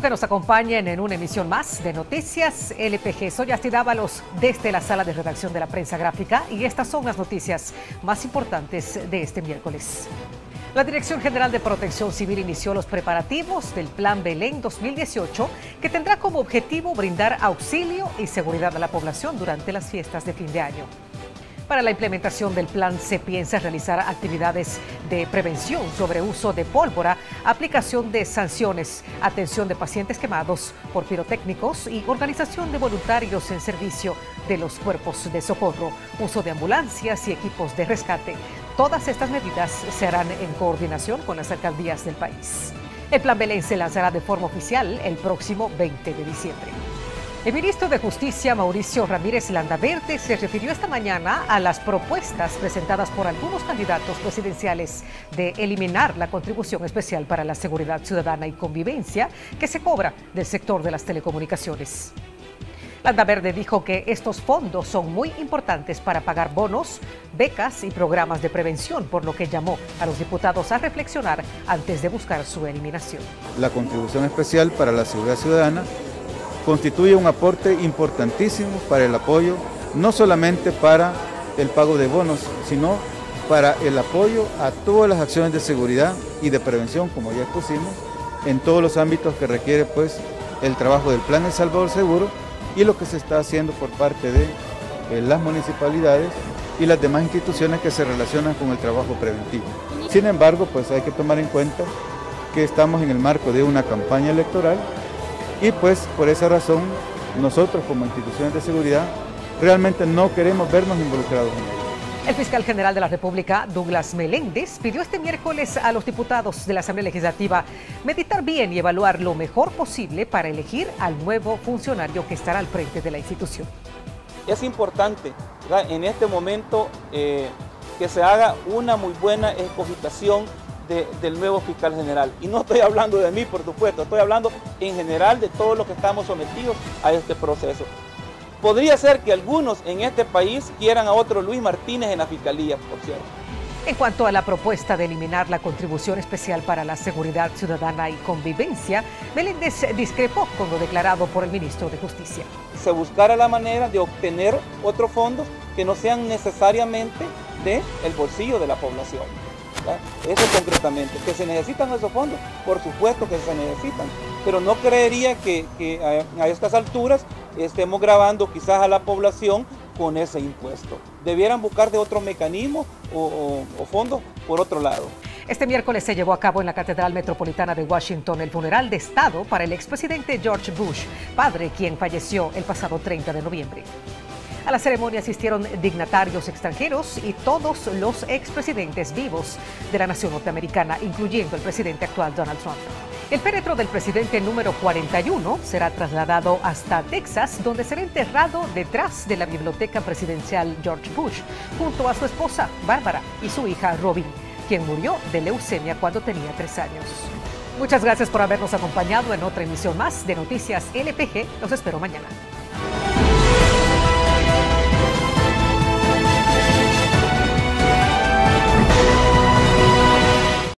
que nos acompañen en una emisión más de Noticias LPG. Soy Asti Dávalos desde la sala de redacción de la prensa gráfica y estas son las noticias más importantes de este miércoles. La Dirección General de Protección Civil inició los preparativos del Plan Belén 2018, que tendrá como objetivo brindar auxilio y seguridad a la población durante las fiestas de fin de año. Para la implementación del plan se piensa realizar actividades de prevención sobre uso de pólvora, aplicación de sanciones, atención de pacientes quemados por pirotécnicos y organización de voluntarios en servicio de los cuerpos de socorro, uso de ambulancias y equipos de rescate. Todas estas medidas se harán en coordinación con las alcaldías del país. El plan Belén se lanzará de forma oficial el próximo 20 de diciembre. El ministro de Justicia, Mauricio Ramírez Landaverde, se refirió esta mañana a las propuestas presentadas por algunos candidatos presidenciales de eliminar la contribución especial para la seguridad ciudadana y convivencia que se cobra del sector de las telecomunicaciones. Landaverde dijo que estos fondos son muy importantes para pagar bonos, becas y programas de prevención, por lo que llamó a los diputados a reflexionar antes de buscar su eliminación. La contribución especial para la seguridad ciudadana constituye un aporte importantísimo para el apoyo, no solamente para el pago de bonos, sino para el apoyo a todas las acciones de seguridad y de prevención, como ya expusimos, en todos los ámbitos que requiere pues el trabajo del Plan El Salvador Seguro y lo que se está haciendo por parte de eh, las municipalidades y las demás instituciones que se relacionan con el trabajo preventivo. Sin embargo, pues hay que tomar en cuenta que estamos en el marco de una campaña electoral y pues por esa razón nosotros como instituciones de seguridad realmente no queremos vernos involucrados en ello. El fiscal general de la República, Douglas Meléndez, pidió este miércoles a los diputados de la Asamblea Legislativa meditar bien y evaluar lo mejor posible para elegir al nuevo funcionario que estará al frente de la institución. Es importante en este momento eh, que se haga una muy buena escogitación del nuevo fiscal general. Y no estoy hablando de mí, por supuesto, estoy hablando en general de todos los que estamos sometidos a este proceso. Podría ser que algunos en este país quieran a otro Luis Martínez en la fiscalía, por cierto. En cuanto a la propuesta de eliminar la contribución especial para la seguridad ciudadana y convivencia, Meléndez discrepó con lo declarado por el ministro de Justicia. Se buscara la manera de obtener otros fondos que no sean necesariamente del el bolsillo de la población. Eso concretamente. ¿Que se necesitan esos fondos? Por supuesto que se necesitan. Pero no creería que, a, estas alturas estemos grabando quizás a la población con ese impuesto. Debieran buscar de otro mecanismo o, o fondos por otro lado. Este miércoles se llevó a cabo en la Catedral Metropolitana de Washington el funeral de Estado para el expresidente George Bush, padre quien falleció el pasado 30 de noviembre. A la ceremonia asistieron dignatarios extranjeros y todos los expresidentes vivos de la nación norteamericana, incluyendo el presidente actual Donald Trump. El féretro del presidente número 41 será trasladado hasta Texas, donde será enterrado detrás de la biblioteca presidencial George Bush, junto a su esposa Bárbara y su hija Robin, quien murió de leucemia cuando tenía tres años. Muchas gracias por habernos acompañado en otra emisión más de Noticias LPG. Los espero mañana.